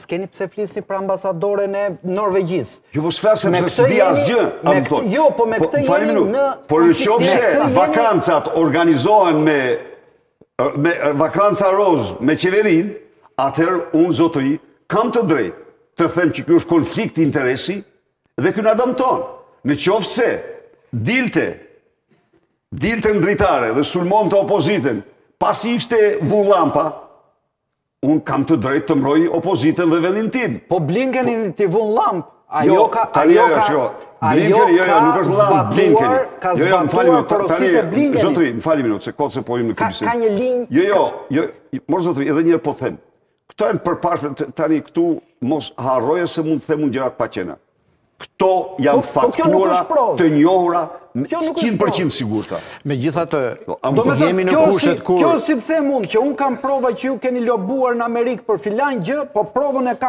S'keni pse flisni për ambasadoren e Norvegjisë. Jo, po s'flas sepse s'di asgjë. Jo, po me po, këtë jeni në... Por në qoftë se vakancat organizohen me... Me vakanca rozë me qeverinë, atëherë unë zotëri, kam të drejtë të them që kjo është konflikt interesi dhe kjo na dëmton. Në qoftë se dilte, dilte në dritare dhe sulmonte opozitën, pasi ishte vu llampa, Unë kam të drejtë të mbroj opozitën dhe vendin tim. Po Blinkeni po- t'i vu llamp, a jo, jo ka, a jo ka, jo, a jo, jo ka, jo, nuk është llamp Blinkeni. Ka jo, zbatuar porositë e Blinkenit. Zotri, më fal një minutë, se kotë se po ngjitemi. Ka një linjë. Jo, jo, jo, more zotri, edhe njëherë po të them. Këto janë përpjekje, tani këtu, mos harroje se mund të them unë gjëra të paqena. Këto janë po, po, faktura të njohura 100% të sigurta. Megjithatë, po, domethënë, kjo, si, kur... kjo si të them unë, që unë kam prova që ju keni lobuar në Amerikë për filan gjë, po provën e kam.